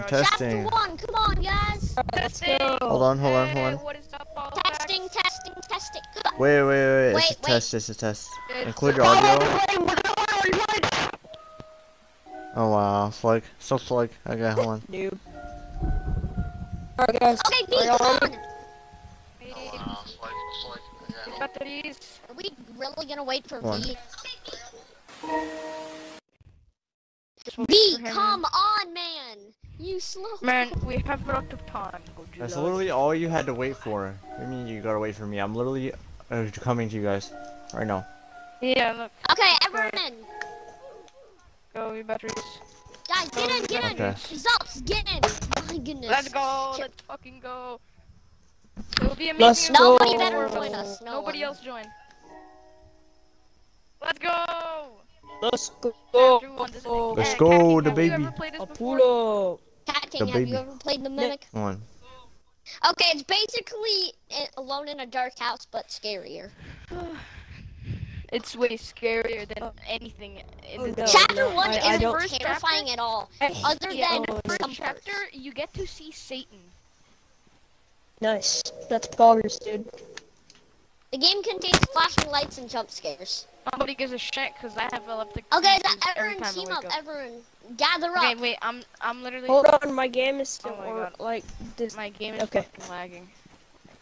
here. testing. Chapter one, come on, guys. Testing. Hold on, hold on, hold on. What is up, all Testing, testing, testing. Wait, wait, wait, Wait, it's a wait. test, it's a test. It's Include your audio. Oh wow, Flag. So Flag. Okay, hold on. Noob. Alright guys, Okay, B, are y'all come ready? on. Hey. Are we really gonna wait for One. V? B, come on, man. You slow. Man, we have a lot of time. Godzilla. That's literally all you had to wait for. What do you mean you gotta wait for me? I'm literally uh, coming to you guys right now. Yeah, look. Okay, everyone in. Go, we batteries. Guys, get in, get in. Okay. Results, get in. My goodness. Let's go. Shit. Let's fucking go. It'll be amazing. Let's go. Nobody better join us. No Nobody one. else join. Let's go. Let's go. Chapter one, this is- Let's go, the have you baby. ever played this A before? pull up. Cat King, The have baby. you ever played the Mimic? Come on. Okay, it's basically uh, Alone in a Dark House, but scarier. It's way scarier than anything. in Oh, the- no. Chapter 1 I- I isn't don't- First terrifying chapter- at all. Other Yeah, than in first some chapter, you get to see Satan. Nice. That's progress, dude. The game contains flashing lights and jump scares. Nobody gives a shit because I have epileptic. Okay, seizures that, everyone team wake up, everyone. Gather Okay, wait, I'm I'm literally Hold on, my game is still Oh my or, like this. my game is Okay. fucking lagging.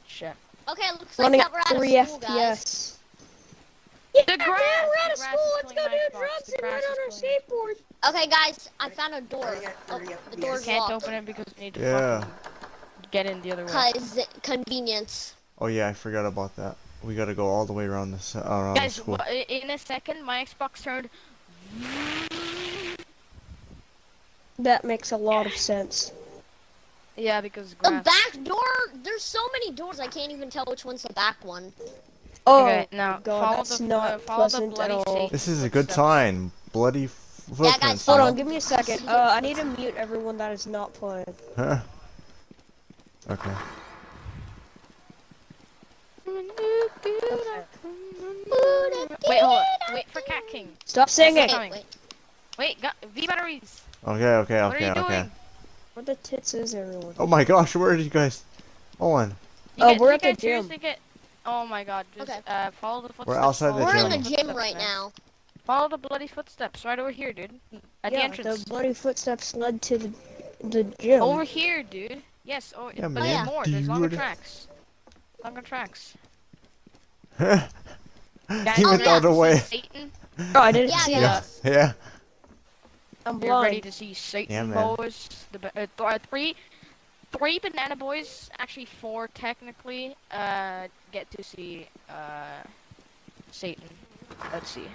Shit. Okay, looks like that we're out of 3 school, guys. FPS. The grass. we're out of school. Let's go do Xbox, drugs the and ride on our is killing me. skateboard. Okay, guys, I found a door. Oh, the You door's can't locked. open it because we need to Yeah. get in the other way. Cause convenience. Oh yeah, I forgot about that. We gotta go all the way around this uh, around the Guys, school. wha- in a second, my Xbox turned. That makes a lot of sense. Yeah, because The back door. There's so many doors. I can't even tell which one's the back one. Oh, okay, now God, follow that's the not uh, follow the pleasant at all. This is a good footsteps. sign. Bloody f- footprints. guys, hold on, give me a second. Uh, I need to mute everyone that is not playing. Huh? Okay. Wait, hold on. Wait for Cat King. Stop singing. Wait, wait. Wait, got V batteries. Okay, okay, What are okay, you okay. doing? Where the tits is everyone? Oh my gosh, where are you guys? Hold on. You Oh, get- we're at the gym. seriously Get... Oh my god, just Okay. uh, follow the footsteps. We're outside the follow We're in the gym. gym right man. now. Follow the bloody footsteps right over here, dude. At the yeah, entrance. the bloody footsteps led to the the gym. Over here, dude. Yes, oh, Yeah, but man, there's more. There's longer tracks. Longer tracks. he Guys, went Oh, the other way. Satan. Oh, I didn't Yeah, see yeah. that. Yeah. I'm You're ready to see Satan Yeah, boys. The uh, th- uh, three, three banana boys. Actually, four technically. Uh, get to see uh, Satan. Let's see.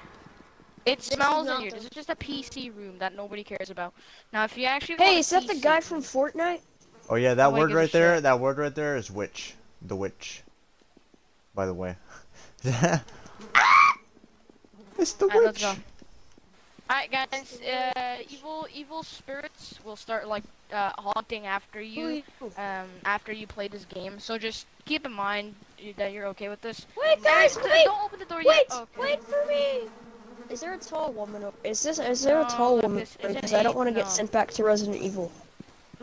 It is smells in here. This is just a PC room that nobody cares about. Now, if you actually Hey, is that see the guy Satan- from Fortnite? Oh yeah, that Nobody word right there, shit. that word right there is witch. The witch. By the way. it's the Alright, let's witch. Go. Alright, guys. Uh, evil, evil spirits will start like uh, haunting after you. um, after you play this game. So just keep in mind that you're okay with this. Wait, guys, Guys, wait, don't open the door wait, yet. Okay. wait for me. Is there a tall woman? Is this? Is there a tall woman? Because I don't want to get sent back to Resident Evil.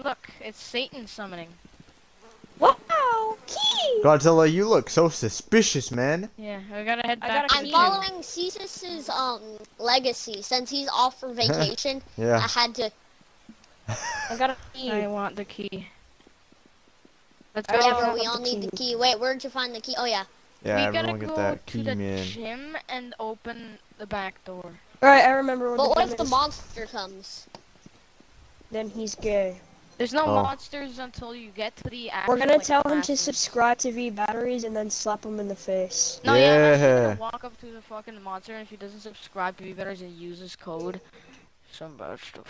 Look, it's Satan summoning. Wow, key. Godzilla, you look so suspicious, man. Yeah, we gotta head I back. gotta to I'm the keep gym. following Cesus's um legacy. Since he's off for vacation, yeah. I had to. I got a key. I want the key. Let's go. Yeah, bro, have we all need the key. key. Wait, where'd you find the key? Oh yeah. Yeah, we gotta everyone go get that to key, the man. gym and open the back door. All right, I remember But what what the if the monster comes? Then he's gay. There's no Oh. monsters until you get to the actual. We're gonna like, tell him to subscribe to V Batteries and then slap him in the face. No, yeah, we're Yeah. gonna walk up to the fucking monster, and if he doesn't subscribe to V Batteries and use his code, some bad stuff.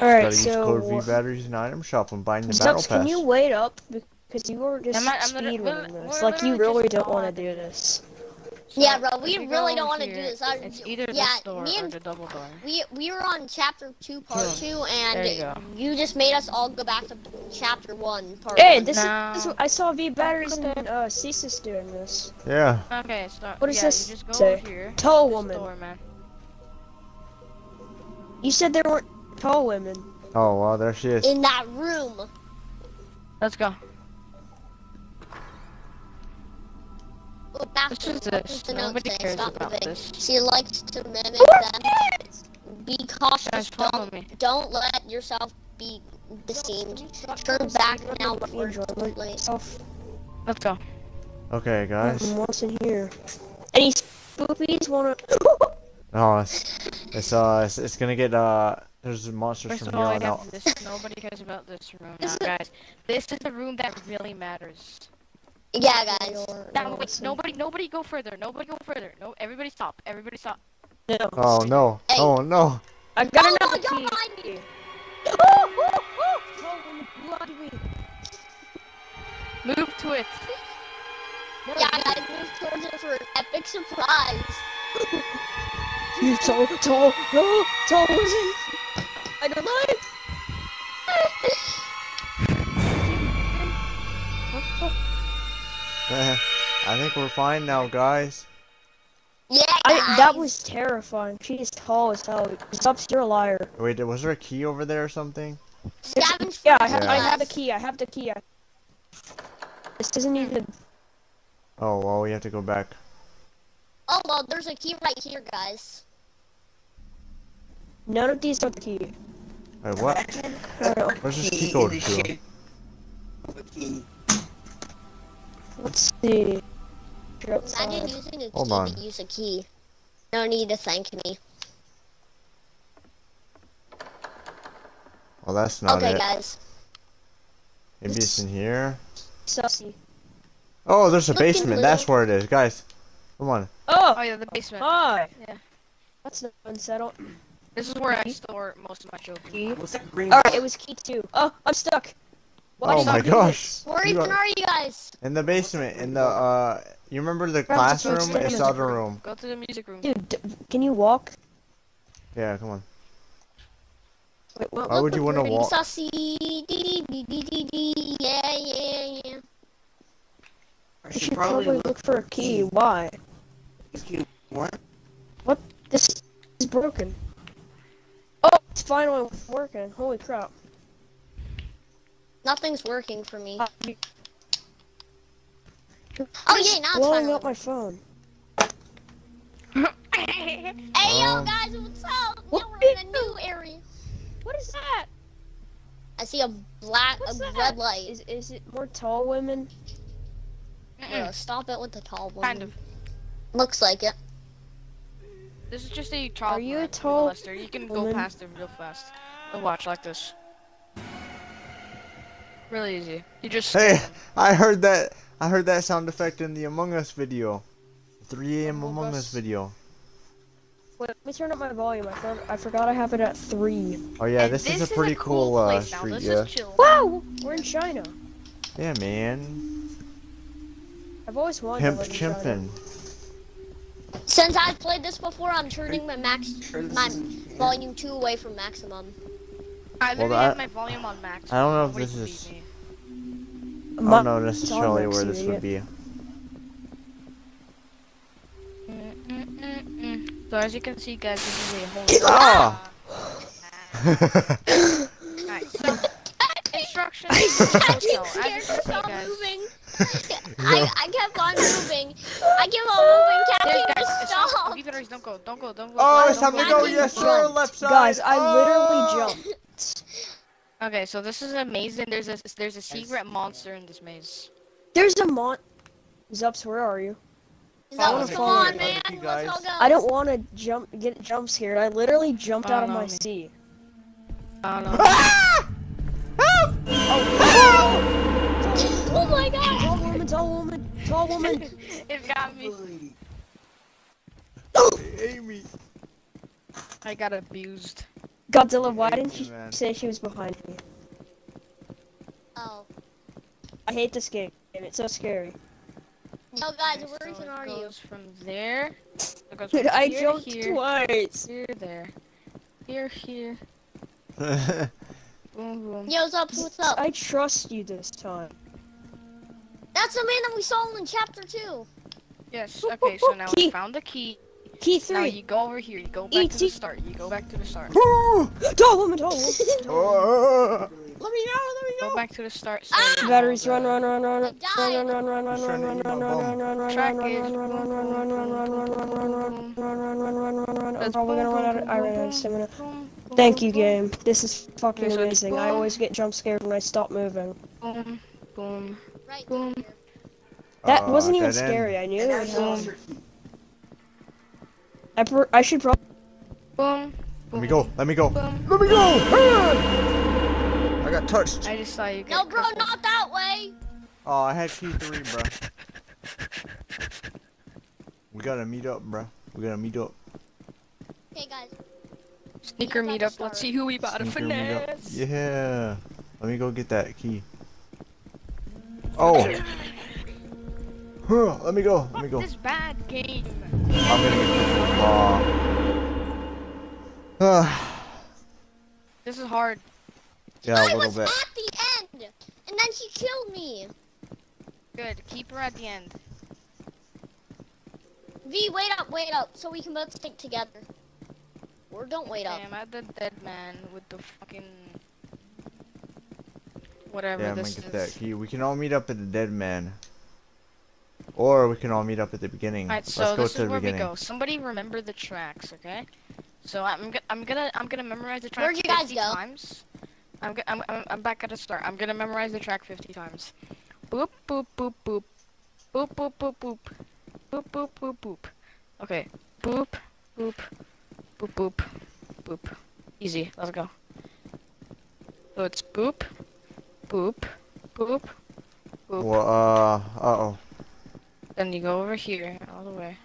All right, Gotta use code V batteries in item shop when buying the battle Stubbs, pass. can you wait up because you were just I'm not- I'm literally- speedrunning we're- this? we're Like you really don't want to do this. So, Yeah, bro, we really don't wanna do here, this. I- It's either yeah, this door me or and- the double door. We we were on chapter two, part Here. two, and you you just made us all go back to chapter one, part Hey, one. this No. is I saw V Batteries and at uh, Cesis doing this. Yeah. Okay, so What does yeah, this you just go say? over here. Tall woman. door, man. You said there weren't tall women. Oh well, there she is. in that room. Let's go. Back This to is what this. the note Nobody cares Stop about moving. this. She likes to mimic them. Be cautious. Guys, Don't, me. don't let yourself be deceived. Turn back now before it's too late. Myself. Let's go. Okay, guys. What's in here? Any spoopies wanna? Oh, it's, it's uh, it's, it's gonna get uh. There's monsters First from of all, here I on have out. this. Nobody cares about this room This now, guys. This is the room that really matters. Yeah, guys. Now, wait, nobody, nobody go further. Nobody go further. No, everybody stop. Everybody stop. No. Oh no! Hey. Oh no! I got Oh, another don't key. mind me. Oh, oh, oh! Oh, bloody me. Move to it. Yeah, guys, move towards it for an epic surprise. You tall, tall, no, tall person. I don't like. I think we're fine now, guys. Yeah, I, that was terrifying. She is tall as hell. Stop, you're a liar. Wait, was there a key over there or something? Scavenge Yeah, I have, Yeah. I have the key. I have the key. I... This isn't even. Oh well, we have to go back. Oh well, there's a key right here, guys. None of these are the key. Wait, what? I don't. Where's this key code to? Let's see. You're Imagine outside. using a Hold key on. to use a key. No need to thank me. Well, that's not okay, it. guys. Maybe it's in here. Sussy. Oh, there's a Looking basement. That's where it is, guys. Come on. Oh, Oh yeah, the basement. hi. Yeah. That's not unsettled. This is where I store most of my children. Key. What's that green? All right, it was key two. Oh, I'm stuck. Why Oh my gosh. Where even are- are you guys? In the basement, in the uh, you remember the Grab classroom? first It's thing. the other room. Go to the music room. Dude, d- can you walk? Yeah, come on. Wait, what? Why would you want to walk? Sussy, dee dee dee dee dee dee, yeah yeah yeah. I I should should probably probably look look for a key. Why? if you what? This is broken. Oh, it's finally working. Holy crap. Nothing's working for me. Uh, you- Oh yeah, now it's blowing finally. up my phone. Hey yo Um, guys, what's up? what Yeah, we're in a new area. What is that? I see a black, What's a that? red light. Is is it more tall women? Bro, stop it with the tall women. Kind of. Looks like it. This is just a child Are you a tall molester. You can go past it real fast. And watch like this. Really easy. You just Hey. I heard that. I heard that sound effect in the Among Us video. 3 a.m. Among Among Us Us? video. Wait, let me turn up my volume. I thought I forgot I have it at three. Oh yeah, And this, is a pretty cool, uh, place now. street. This Yeah. is chill. Wow, we're in China. Yeah, man. I've always wanted Pimp to live in chimpin'. Since I've played this before, I'm turning my max, my volume two away from maximum. I Well, literally I- have my volume on max. I don't know if Nobody this is- I don't know necessarily where this would be. Mm, mm, mm, mm. So as you can see, guys, this is a whole. Ah! Alright, so instructions. I Also, keep scared to can see, stop moving. I, I kept on moving. I kept on moving. There's Captain, guys, just it's not- stop. you guys don't go, don't go, don't go. oh, it's go, time to go. Yes, run. sir. Left side. Guys, I Oh! literally jumped. Okay, so this is amazing. There's a there's a secret monster in this maze. There's a mon. Zups, where are you? No, Let's come on, man. Let's all go. I don't want to jump, get jump scared. I literally jumped out of my me. seat. I don't know. Ah! Help! Oh my god. Tall woman, tall woman, tall woman. it got me. Amy. I got abused. Godzilla, why didn't you Man. say she was behind me? Oh. I hate this game. It's so scary. No, guys, Okay, where so even are you? goes from there. It goes Dude, from I here to jumped here, twice. here, there, here, here. oh Boom, boom. Yo, what's up? What's up? I trust you this time. That's the man that we saw in chapter two. Yes. Okay. So now we found the key. Key three. Now you go over here. You go back to the start. You go back to the start. Tall woman, tall woman. Oh, Let me know, let me Go know. back to the start. Ah! so, Batteries uh, run, run, run, run, run, I run, died. run, run, run, run, Trying to run, eat my run, bum. run, run, run, Track run, is run, run, run, run, run, run, run, run, run, run, run, run, run, run, run, run. I'm That's probably gonna boom, run out of. boom, I ran boom, out of stamina. Boom, boom, Thank you, game. This is fucking Okay, amazing. I always get jump scared when I stop moving. Boom, boom. Right Boom. That Uh, wasn't even dead end. scary. I knew it was. you lost your key. I, pr- I should probably. Boom. Let me go. Let me go. Boom. Let me go. I got touched. I just saw you get No, bro, crippled. not that way. Oh, I had key three, bro. We gotta meet up, bro. We gotta meet up. Okay, guys. Sneaker meetup. Let's see who we bought a Sneaker meetup. finesse. Yeah. Let me go get that key. Oh. Let me go. Let me go. this bad game. I'm gonna get uh, uh, This is hard. Yeah, I a little was bit. at the end, and then he killed me. Good. Keep her at the end. V, wait up, wait up, so we can both stick together. Or don't wait up. Damn, at the dead man with the fucking whatever Yeah, I'm gonna this get is. that key. We can all meet up at the dead man. Or we can all meet up at the beginning. Alright, Let's so go this to is the where beginning. we go. Somebody remember the tracks, okay? So I'm go- I'm gonna I'm gonna memorize the track Where'd you guys 50 go? times. I'm, go- I'm I'm I'm back at the start. I'm gonna memorize the track 50 times. Boop boop boop boop. Boop boop boop boop. Boop boop boop boop. Okay. Boop boop boop boop boop. Easy. Let's go. So it's boop boop boop boop. Well, uh, uh oh. Then you go over here all the way.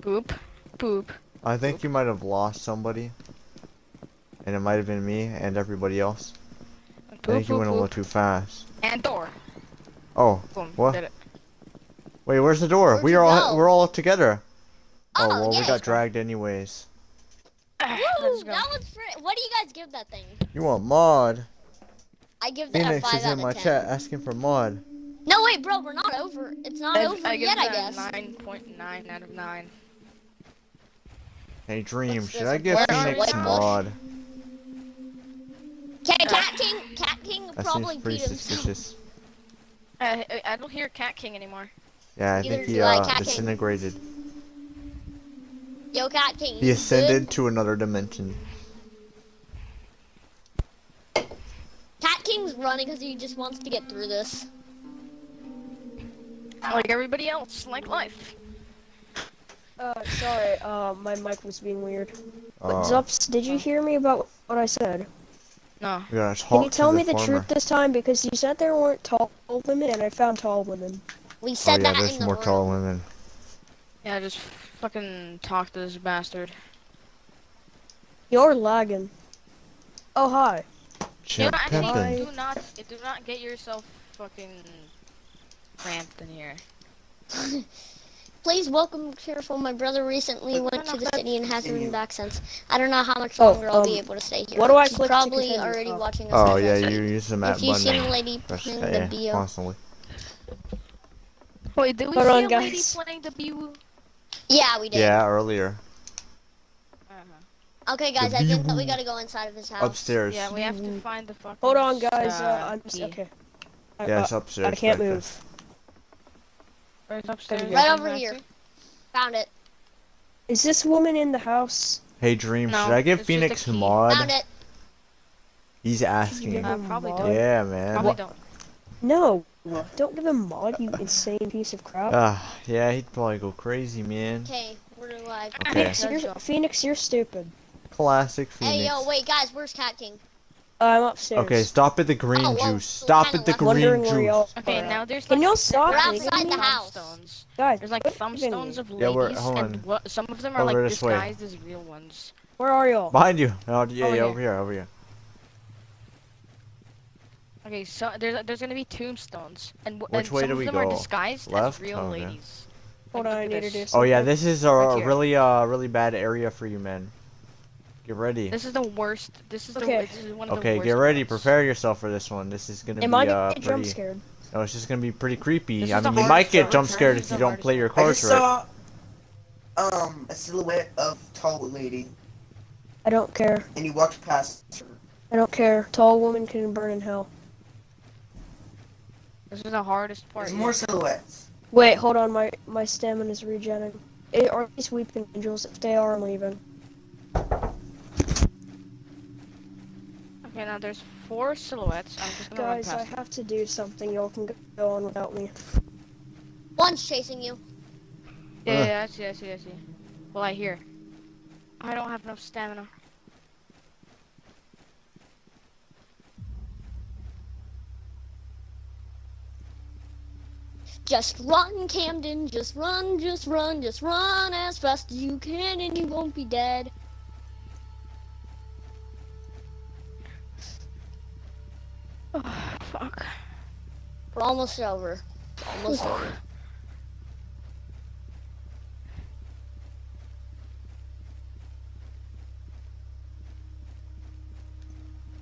Boop boop. I think you might have lost somebody. And it might have been me and everybody else. I Boop think you boop went a little too fast. And door. Oh, Boom. What? Did it. wait, where's the door? We are all go? we're all together. Oh, well, we got dragged anyways. Woo, that was fr- What do you guys give that thing? You want mod? I give that a Phoenix is in my 10. chat asking for mod. No, wait, bro, we're not over. It's not I, over I give yet, I that guess. a 9.9 out of 9. Hey Dream, What's should I I a give? Phoenix mod? Okay, Cat King, Cat King That probably seems pretty beat himself. suspicious. I, I, I don't hear Cat King anymore. Yeah, I Neither think he do I, uh, Cat King. Disintegrated. Yo, Cat King. He you ascended to another dimension. Cat King's running because he just wants to get through this. Like everybody else, like life. Uh, sorry. Uh, my mic was being weird. But Uh, Zups, did you hear me about what I said? No. we gotta talk Can you tell the me the farmer. truth this time? Because you said there weren't tall women, and I found tall women. We Oh said yeah, that there's in the more room. tall women. Yeah, just fucking talk to this bastard. You're lagging. Oh hi. You Chimp know, actually, do not, do not get yourself fucking cramped in here. Please welcome careful. My brother recently Wait, went to the city and hasn't been back since. I don't know how much Oh, longer I'll be um, able to stay here. what do I He's click probably already Oh. watching us. Oh yeah, Facebook. you use the map If you've seen a lady Press playing A the BO. constantly. Wait, did we Hold see on, a lady guys. playing the Biwoo? Yeah, we did. Yeah, earlier. Uh-huh. Okay, guys, I think that we gotta go inside of his house. Upstairs. Yeah, we have to find the fucking. Hold on, guys. Uh, uh, I'm key. okay. I, Yeah, uh, it's upstairs. I can't back there. move. Where's upstairs? Right over here. Found it. Is this woman in the house? Hey Dream, No, should I give it's a Phoenix mod? Found it. He's asking. give Uh, probably don't. Yeah, man. Probably don't. No. Don't give him mod, you insane piece of crap. Ah, yeah, he'd probably go crazy, man. Okay, we're live. Okay. Phoenix, you're. Phoenix, you're stupid. Classic Phoenix. Hey, yo, wait, guys, where's Cat King? Uh, I'm upstairs. Okay, stop at the green Oh, well, juice. Stop at the green juice. y'all Okay, now there's Can y'all stop We're outside the house. thumbstones. Guys, There's like thumbstones me. of Yeah, we're- ladies, hold and on. what, some of them are Over like this way. disguised as real ones. Where are y'all? Behind you. Oh, yeah, Over yeah, here. over here, over here. Okay, so there's there's gonna be tombstones, and, w- Which and way some do of we them are disguised Left? as real Oh, okay. ladies. Hold Like, on, I look need to do something. Oh yeah, this is a Right here. really uh really bad area for you, men. Get ready. This is the worst. This is Okay. the this is one of the Okay, worst get ready. ones. Prepare yourself for this one. This is gonna Am be I uh gonna get pretty. jump scared? No, it's just gonna be pretty creepy. This I mean, you might get jump scared if you don't play your one. I just cards right. I saw um a silhouette of tall lady, I don't care. and you walked past her. I don't care. Tall woman can burn in hell. This is the hardest part. There's more silhouettes. Wait, hold on. My my stamina is regenerating. Eh, Are these weeping angels? If they are, I'm leaving. Okay, now there's four silhouettes. I'm just gonna Guys, I them. have to do something. Y'all can go on without me. One's chasing you. Yeah, yeah, I see, I see, I see. Well, I hear. I don't have enough stamina. Just run, Camden. Just run, just run, just run as fast as you can, and you won't be dead. Oh, fuck. We're almost over. Almost over.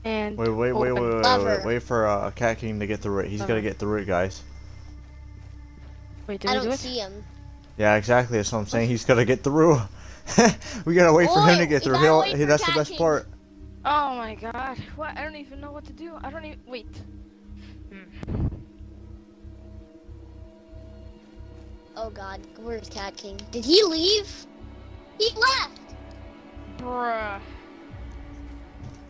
And Wait, wait, wait, wait, open. wait, wait, wait, wait for uh, Cat King to get through it. He's gotta get through it, guys. Wait, did I we do don't it? see him. Yeah, exactly. That's what I'm saying. He's gotta get through. we gotta wait for him to get through. gotta He'll, he, for that's the best part. Oh my god. What? I don't even know what to do. I don't even. Wait. Hmm. Oh God, where's Cat King? Did he leave? He left. Bruh.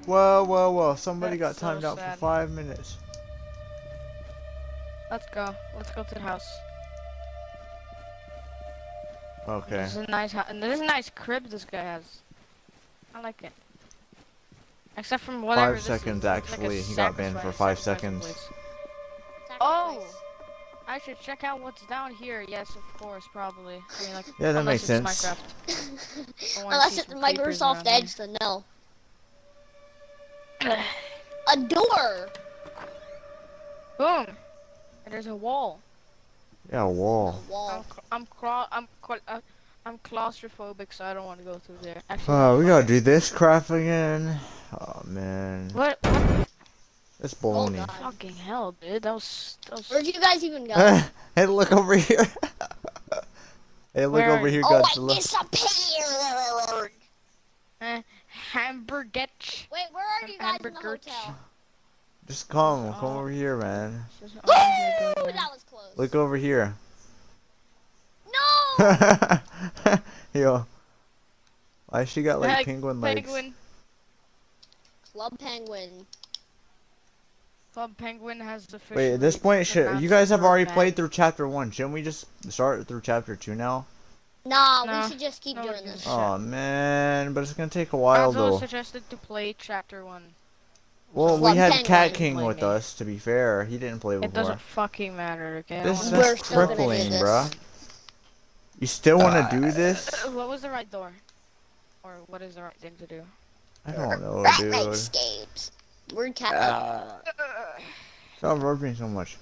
Whoa, whoa, whoa. Somebody got That's so timed out sad. for five minutes. Let's go. Let's go to the house. Okay. This is a nice. And this is a nice crib this guy has. I like it. Except from whatever. this is, seconds, it's like actually. He got banned for five seconds. place. Oh! I should check out what's down here. Yes, of course, probably. I mean, like, Yeah, that makes sense. Minecraft. Unless it's some creepers Microsoft around. Edge, then no. A door. Boom! And there's a wall. Yeah, A wall. I'm wall. I'm cla- I'm uh, I'm claustrophobic, so I don't want to go through there. Actually, Oh, we gotta do this crap again. Oh man, What? what it's Oh baloney. God. fucking hell, dude? That was that was. Where'd you guys even go? hey, look over here. hey, look Where? over here, guys. oh, Godzilla. I disappeared. Eh, hamburgetch. Wait, where are you guys in the Hamburger. hotel? Just come, come Oh. over here, man. Just Woo! on here doing That was close. Look over here. No. Yo. Why she got like Peg- penguin legs? Penguin. Club Penguin. Club Penguin has the fish. Wait, at this point, should you guys have already ban. played through chapter one? Shouldn't we just start through chapter two now? Nah, No. we should just keep No, doing this. Oh man, but it's gonna take a while Gonzo though. suggested to play chapter one. Well, we had Cat King with me. us. To be fair, he didn't play before. It before. doesn't fucking matter, okay? I This is We're still gonna do crippling, this. bruh. You still want to do this? Uh, What was the right door? Or what is the right thing to do? I don't know, Rat dude. escapes. We're cat. Stop burping so much.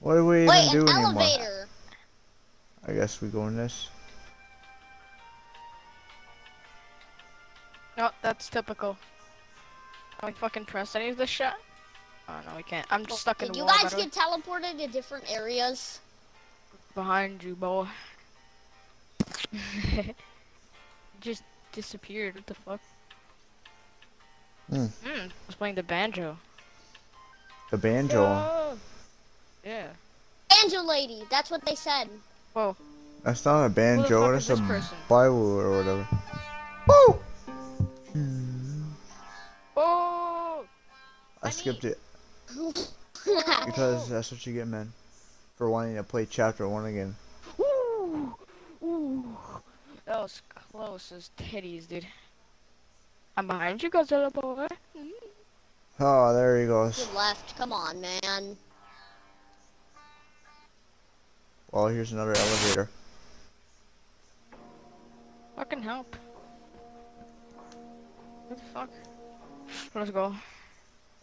What do we even Wait, do an anymore? elevator. I guess we go in this. No, that's typical. Can we fucking press any of this shit? Oh no, we can't. I'm just stuck in the you wall. by guys the way. get teleported to different areas? behind you, boy. just disappeared. What the fuck? Hmm. Hmm. Was playing the banjo. The banjo. Oh. Yeah. Banjo lady. That's what they said. Whoa. That's not a banjo. fuck That's a this person? Bible or whatever. Woo! I I skipped it because that's what you get, man, for wanting to play chapter one again. Ooh. Ooh. That was close as titties, dude. I'm behind you, Godzilla boy. Mm. Oh, there he goes. You left. Come on, man. Well, here's another elevator. Fucking help. What the fuck? Let's go.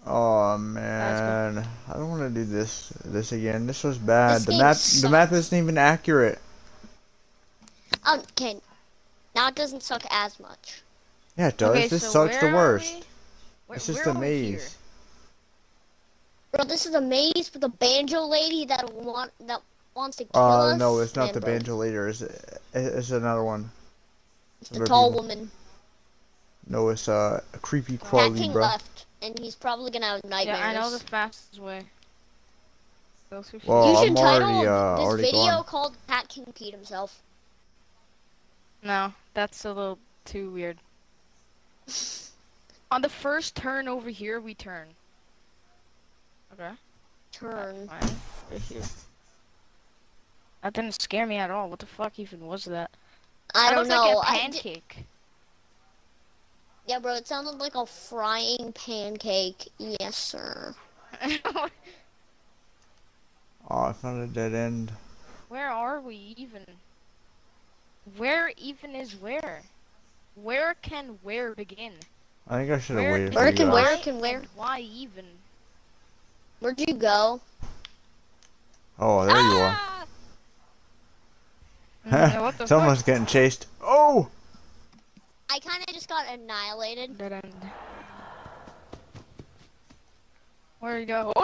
Oh man, I don't want to do this this again. This was bad. This the map the sucks. map isn't even accurate. Okay. Now it doesn't suck as much. Yeah, it does. Okay, this so sucks the worst. Where- It's just a maze. Bro, this is a maze with a banjo lady that want that wants to kill Uh, us. no, it's not man, the bro. lady. It's, it's another one. It's the tall people. woman. No, it's uh, a creepy crawly, bro. left, and he's probably gonna have nightmares. Yeah, I know the fastest way. Well, you I'm should title already, uh, this already video gone. called Pat King peed himself. No, that's a little too weird. On the first turn over here, we turn. Okay. Turn. Right here. That didn't scare me at all. What the fuck even was that? I that don't looks know. Like a I di- pancake. Yeah, bro, it sounded like a frying pancake. Yes, sir. Oh, I found a dead end. where are we even? Where even is where? Where can where begin? I think I should have Where waited can- Where can where can where? Why even? Where'd you go? Oh, there you are. Ah! Mm, Someone's fuck? getting chased. Oh! I kind of just got annihilated. Dead end. Where you go?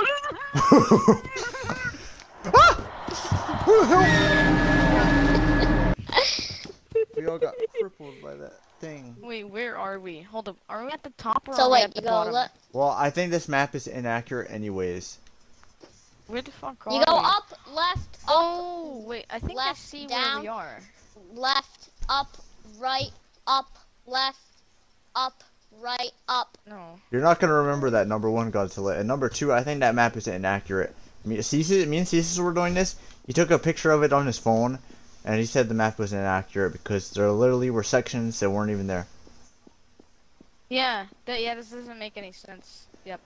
we all got crippled by that thing. Wait, where are we? Hold up. Are we at the top or So are we at the you go bottom? le- Well, I think this map is inaccurate anyways. Where the fuck are you go we? up, left, up, Oh, wait. I think I left, see down. where we are. left, up, right, up, left, up, right, up. No. You're not gonna remember that number one Godzilla. And number two, I think that map is inaccurate. Me, Cesis, me and Cesis were doing this. He took a picture of it on his phone, and he said the map was inaccurate because there literally were sections that weren't even there. Yeah. That, yeah. This doesn't make any sense. Yep.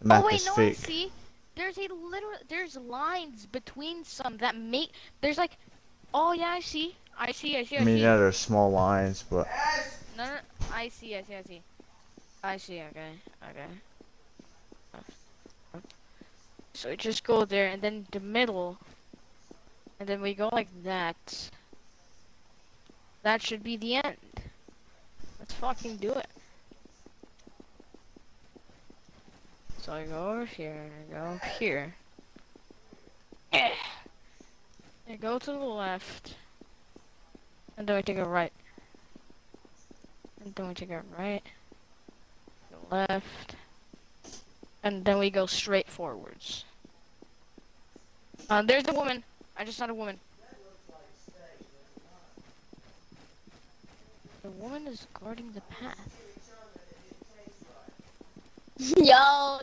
The map oh wait, is no. fake. I see. There's a literal. There's lines between some that make. There's like. Oh yeah, I see. I see. I see. I, I mean, see. yeah, there's small lines, but No, no, no, I see, I see, I see. I see, okay, okay. So we just go there, and then the middle, and then we go like that. That should be the end. Let's fucking do it. So I go over here, and I go here. I go to the left, and then I take a right. And then we take a right, left, and then we go straight forwards. Uh, there's the woman. I just saw the woman. The woman is guarding the path. Yo,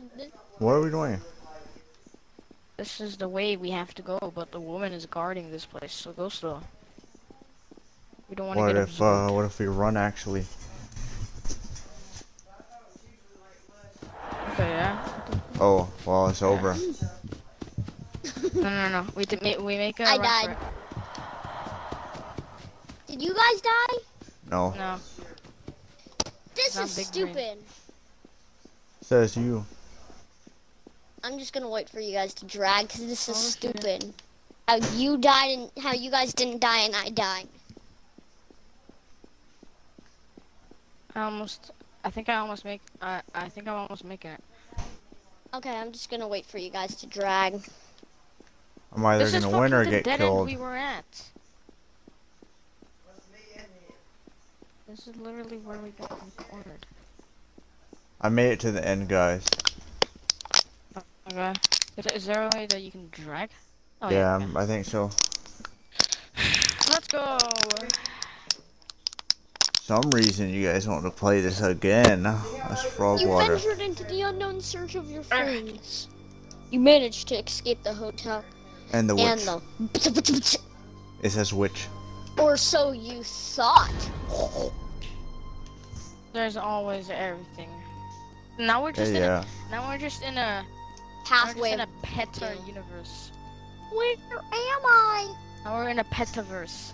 what are we doing? This is the way we have to go, but the woman is guarding this place, so go slow. We don't want to What get if uh, absorbed. what if we run actually? Okay, yeah. Oh, well, it's over. No, no, no. We did. ma- We make a. I run died. did you guys die? No. No. This Not is big brain. stupid. says you. I'm just gonna wait for you guys to drag because this is Oh, shit. stupid. How you died and how you guys didn't die and I died. I almost. I think I almost make. I. I think I'm almost making it. Okay, I'm just gonna wait for you guys to drag. I'm either this is gonna win or fucking the get dead killed. end we were at. This is literally where we got cornered. I made it to the end, guys. Okay. Is, is there a way that you can drag? Oh yeah, okay. um, I think so. Let's go. Some reason you guys want to play this again. That's frog You water. ventured into the unknown search of your friends. You managed to escape the hotel And the and witch. the. It says witch. Or so you thought. There's always everything. Now we're Yeah, just in yeah. a. Now we're just in a. Now we're just Halfway. in a peta universe. Where am I? Now we're in a petaverse.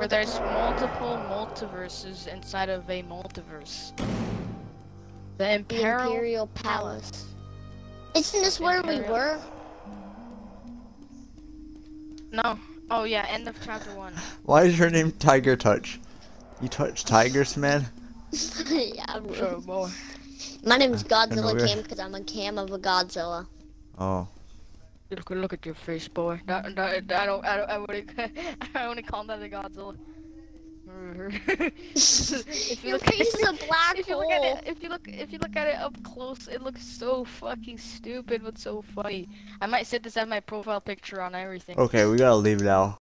Halfway. Where there's multiple multiverses inside of a multiverse. The the Imperial, Imperial Palace. Isn't this where we were? No. Oh yeah, end of chapter one. Why is your name Tiger Touch? You touch tigers, man? yeah, bro. boy. My name's I know Godzilla Cam because I'm a cam of a Godzilla. Oh. Look, look at your face, boy. That, that, I don't, I don't, I wouldn't, I wouldn't call that a Godzilla. if you Your look at face is a black if you look at it, if you look, if you look at it up close, it looks so fucking stupid, but so funny. I might set this as my profile picture on everything. Okay, we gotta leave now.